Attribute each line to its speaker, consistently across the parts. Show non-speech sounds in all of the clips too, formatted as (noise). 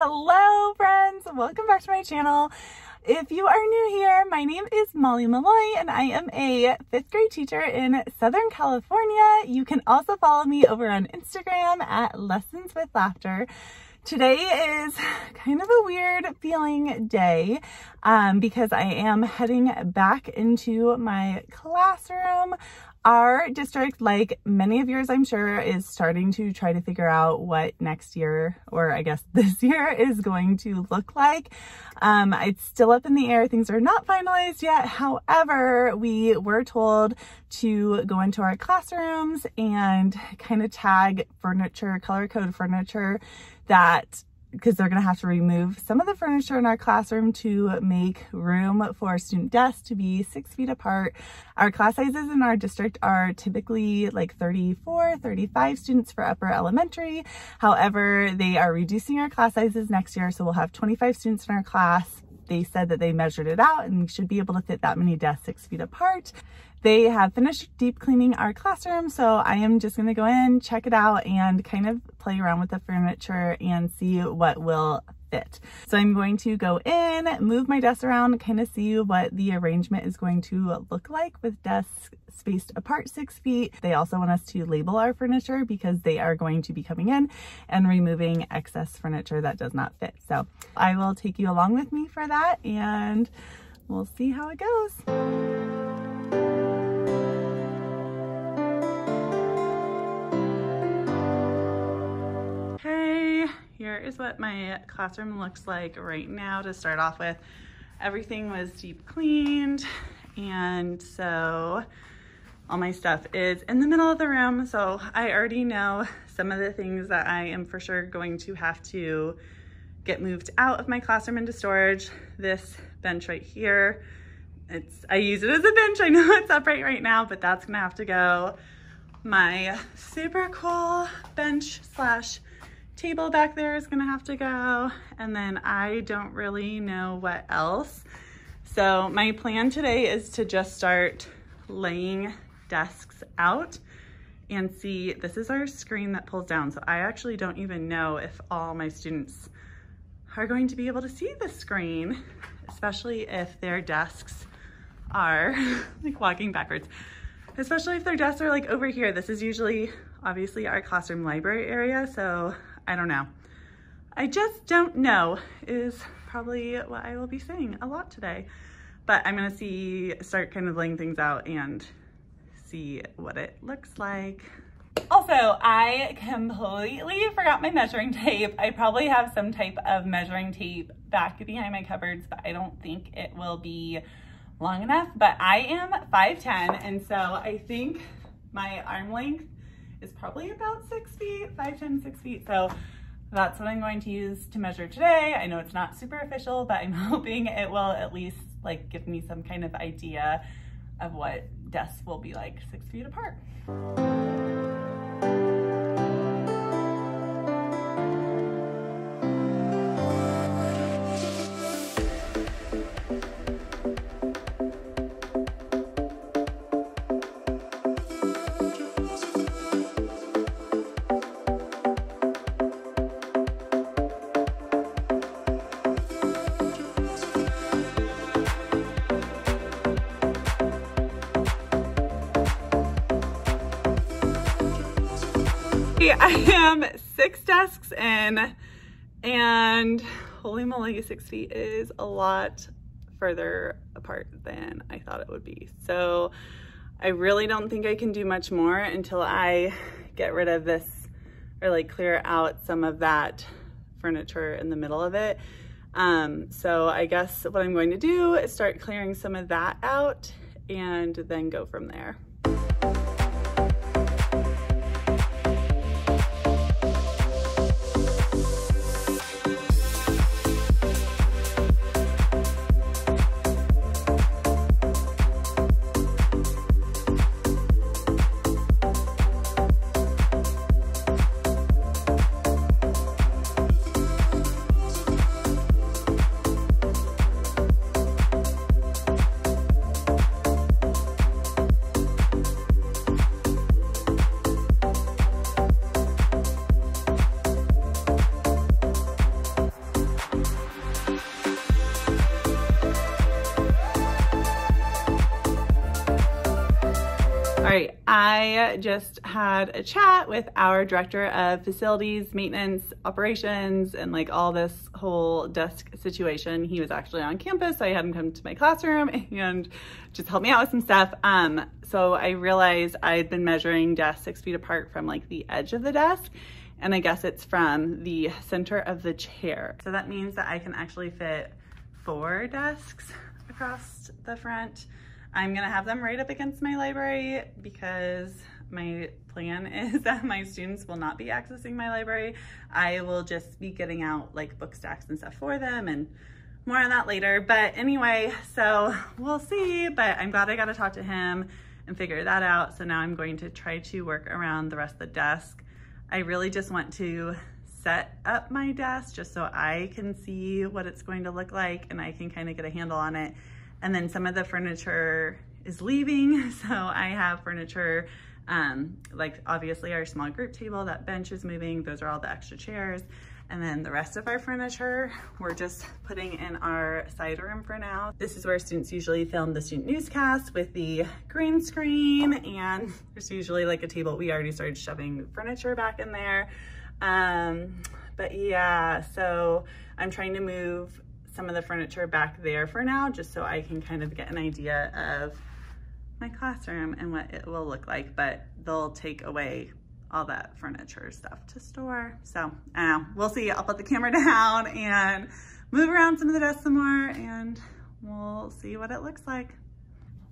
Speaker 1: Hello friends, welcome back to my channel. If you are new here, my name is Molly Maloy and I am a fifth grade teacher in Southern California. You can also follow me over on Instagram at Lessons with Laughter. Today is kind of a weird feeling day um, because I am heading back into my classroom. Our district, like many of yours, I'm sure, is starting to try to figure out what next year, or I guess (laughs) this year, is going to look like. Um, it's still up in the air. Things are not finalized yet. However, we were told to go into our classrooms and kind of tag furniture, color code furniture that because they're going to have to remove some of the furniture in our classroom to make room for student desks to be six feet apart. Our class sizes in our district are typically like 34, 35 students for upper elementary. However, they are reducing our class sizes next year, so we'll have 25 students in our class. They said that they measured it out and should be able to fit that many desks six feet apart. They have finished deep cleaning our classroom, so I am just gonna go in, check it out, and kind of play around with the furniture and see what will fit. So I'm going to go in, move my desk around, kind of see what the arrangement is going to look like with desks spaced apart six feet. They also want us to label our furniture because they are going to be coming in and removing excess furniture that does not fit. So I will take you along with me for that and we'll see how it goes. Here is what my classroom looks like right now to start off with. Everything was deep cleaned and so all my stuff is in the middle of the room. So I already know some of the things that I am for sure going to have to get moved out of my classroom into storage. This bench right here, it's I use it as a bench. I know (laughs) it's upright right now, but that's gonna have to go. My super cool bench slash table back there is gonna have to go. And then I don't really know what else. So my plan today is to just start laying desks out and see, this is our screen that pulls down. So I actually don't even know if all my students are going to be able to see the screen, especially if their desks are (laughs) like walking backwards, especially if their desks are like over here. This is usually obviously our classroom library area. So I don't know. I just don't know is probably what I will be saying a lot today. But I'm gonna see, start kind of laying things out and see what it looks like. Also, I completely forgot my measuring tape. I probably have some type of measuring tape back behind my cupboards, but I don't think it will be long enough. But I am 5'10", and so I think my arm length is probably about six feet, five, 10, six feet. So that's what I'm going to use to measure today. I know it's not super official, but I'm (laughs) hoping it will at least like give me some kind of idea of what desks will be like six feet apart. I am six desks in and holy moly, six feet is a lot further apart than I thought it would be. So I really don't think I can do much more until I get rid of this or like clear out some of that furniture in the middle of it. Um, so I guess what I'm going to do is start clearing some of that out and then go from there. Right, I just had a chat with our director of facilities, maintenance, operations, and like all this whole desk situation. He was actually on campus, so I had him come to my classroom (laughs) and just help me out with some stuff. Um, so I realized I'd been measuring desks six feet apart from like the edge of the desk and I guess it's from the center of the chair. So that means that I can actually fit four desks across the front. I'm gonna have them right up against my library because my plan (laughs) is that my students will not be accessing my library. I will just be getting out like book stacks and stuff for them and more on that later. But anyway, so we'll see, but I'm glad I got to talk to him and figure that out. So now I'm going to try to work around the rest of the desk. I really just want to set up my desk just so I can see what it's going to look like and I can kind of get a handle on it. And then some of the furniture is leaving. (laughs) So I have furniture, um, like obviously our small group table, that bench is moving. Those are all the extra chairs. And then the rest of our furniture, we're just putting in our side room for now. This is where students usually film the student newscast with the green screen. And there's usually like a table. We already started shoving furniture back in there. Um, but yeah, so I'm trying to move some of the furniture back there for now, just so I can kind of get an idea of my classroom and what it will look like, but they'll take away all that furniture stuff to store. So I we'll see. I'll put the camera (laughs) down and move around some of the desks some more and we'll see what it looks like.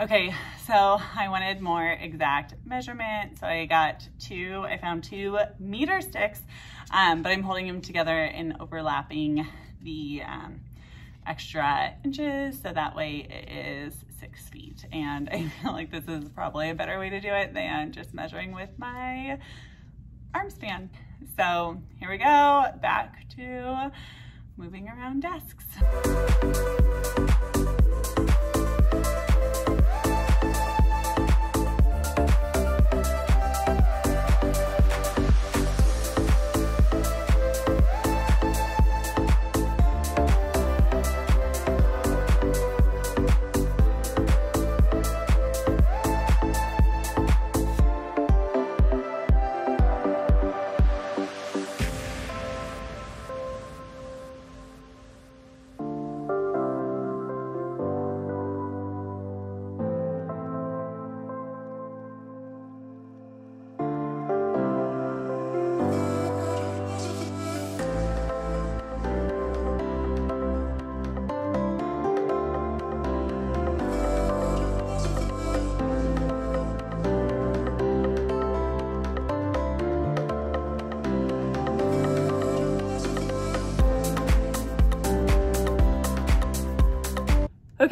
Speaker 1: Okay, so I wanted more exact measurement. So I got two, I found two meter sticks, um, but I'm holding them together and overlapping the um, extra inches. So that way it is six feet. And I (laughs) feel like this is probably a better way to do it than just measuring with my arm span. So here we go, back to moving around desks.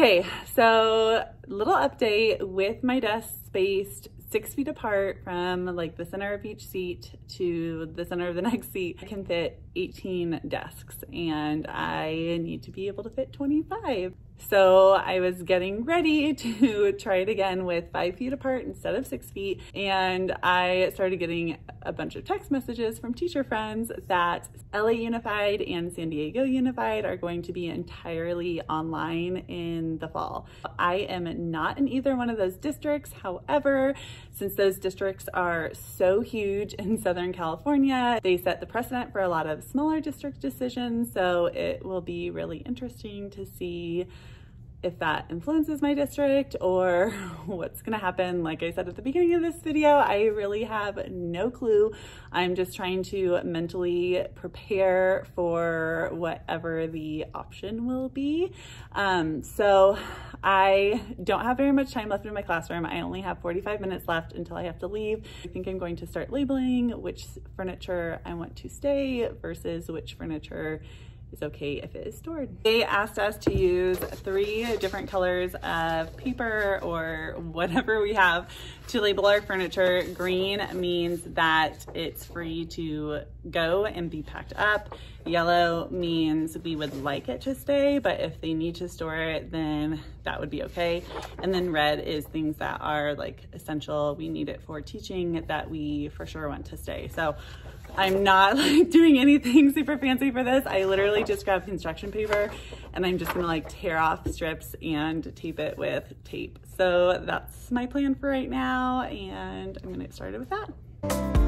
Speaker 1: Okay, so little update with my desk spaced six feet apart from like the center of each seat to the center of the (laughs) next seat. I can fit 18 desks and I need to be able to fit 25. So I was getting ready (laughs) to try it again with five feet apart instead of six feet. And I started getting a bunch of text messages from teacher friends that LA Unified and San Diego Unified are going to be entirely online in the fall. I am not in either one of those districts. However, since those districts are so huge in (laughs) Southern California, they set the precedent for a lot of smaller district decisions. So it will be really interesting to see if that influences my district or (laughs) what's gonna happen. Like I said at the beginning of this video, I really have no clue. I'm just trying to mentally prepare for whatever the option will be. Um, so I don't have very much time left in my classroom. I only have 45 minutes left until I have to leave. I think I'm going to start labeling which furniture I want to stay versus which furniture is okay if it is stored. They asked us to use three different colors of paper or whatever we have to label our furniture. Green means that it's free to go and be packed up. Yellow means we would like it to stay, but if they need to store it, then that would be okay. And then red is things that are like essential. We need it for teaching that we for sure want to stay. So I'm not (laughs) like doing anything super fancy for this. I literally just grabbed construction paper and I'm just gonna like tear off strips and tape it with tape. So that's my plan for right now and I'm gonna get started with that.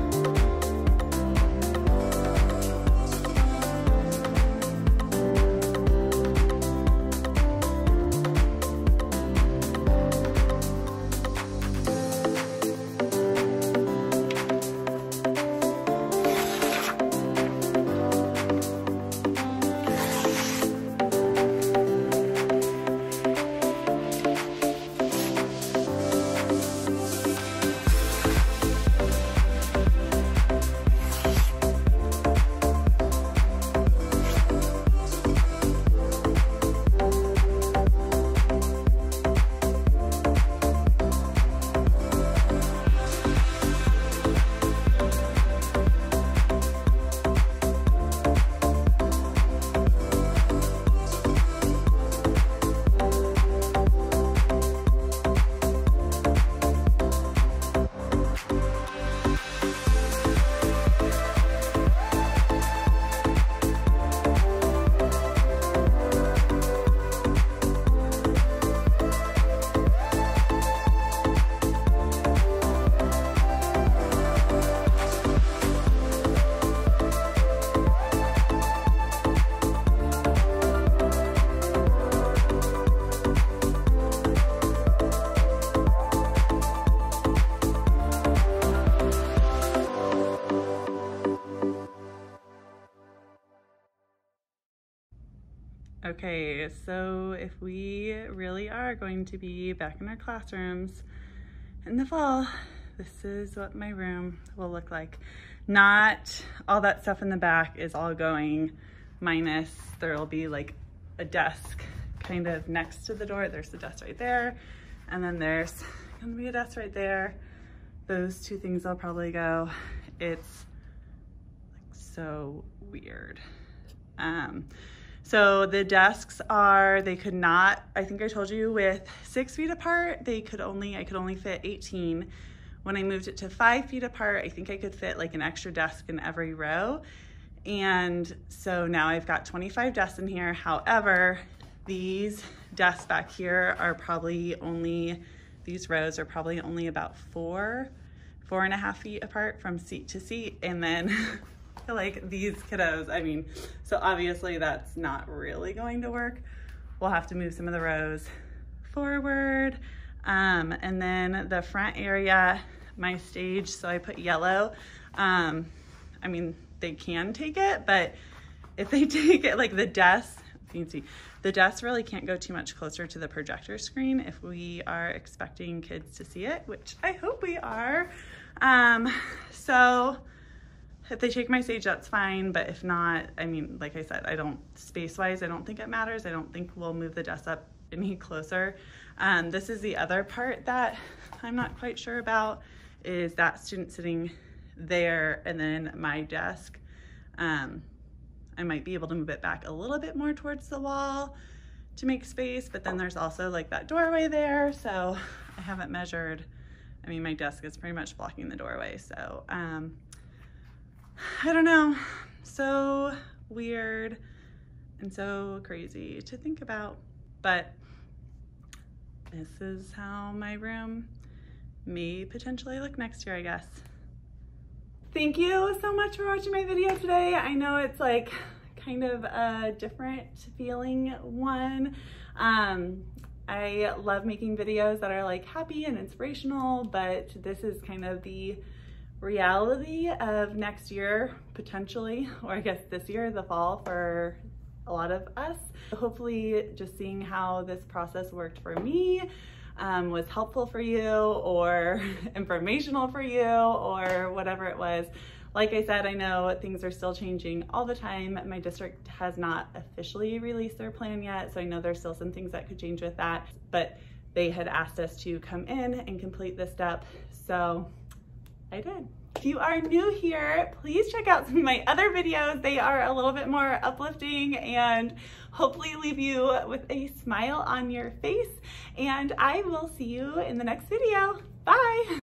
Speaker 1: Okay, so if we really are going to be back in our classrooms in the fall, this is what my room will look like. Not all that stuff in the back is all going minus there'll be like a desk kind of next to the door. There's the desk right there. And then there's gonna be a desk right there. Those two things will probably go. It's like so weird. Um, so the desks are, they could not, I think I told you with six feet apart, they could only, I could only fit 18. When I moved it to five feet apart, I think I could fit like an extra desk in every row. And so now I've got 25 desks in here. However, these desks back here are probably only, these rows are probably only about four, four and a half feet apart from seat to seat. And then (laughs) (laughs) like these kiddos, I mean, so obviously that's not really going to work. We'll have to move some of the rows forward. Um, and then the front area, my stage, so I put yellow. Um, I mean, they can take it, but if they (laughs) take it, like the desk, you can see, the desk really can't go too much closer to the projector screen if we are expecting kids to see it, which I hope we are. Um, so if they take my stage, that's fine. But if not, I mean, like I said, I don't, space-wise, I don't think it matters. I don't think we'll move the desk up any (laughs) closer. Um, this is the other part that I'm not quite sure about is that student sitting there and then my desk. Um, I might be able to move it back a little bit more towards the wall to make space, but then there's also like that doorway there. So I haven't measured. I mean, my desk is pretty much blocking the doorway. So um, I don't know, so weird and so crazy to think about. But this is how my room may potentially look next year, I guess. Thank you so much for watching my video today. I know it's like kind of a different feeling one. Um, I love making videos that are like happy and inspirational, but this is kind of the reality of next year, potentially, (laughs) or I guess this year, the fall for a lot of us. Hopefully just seeing how this process worked for me um, was helpful for you or (laughs) informational for you or whatever it was. Like I said, I know things are still changing all the time. My district has not officially released their plan yet, so I know there's still some things that could change with that, but they had asked us to come in and complete this step. So I did. If you are new here, please check out some of my other videos. They are a little bit more uplifting and hopefully leave you with a smile on your face. And I will see you in the next video. Bye.